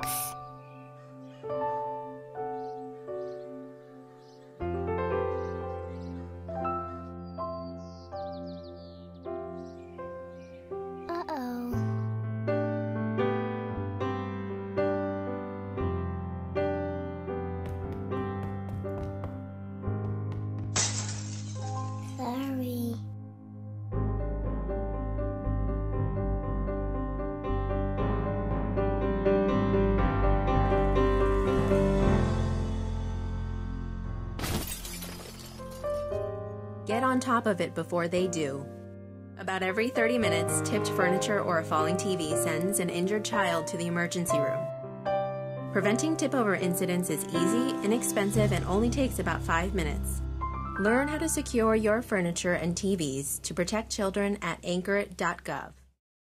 jokes. sorry. Get on top of it before they do. About every 30 minutes, tipped furniture or a falling TV sends an injured child to the emergency room. Preventing tip over incidents is easy, inexpensive, and only takes about 5 minutes. Learn how to secure your furniture and TVs to protect children at anchor.gov.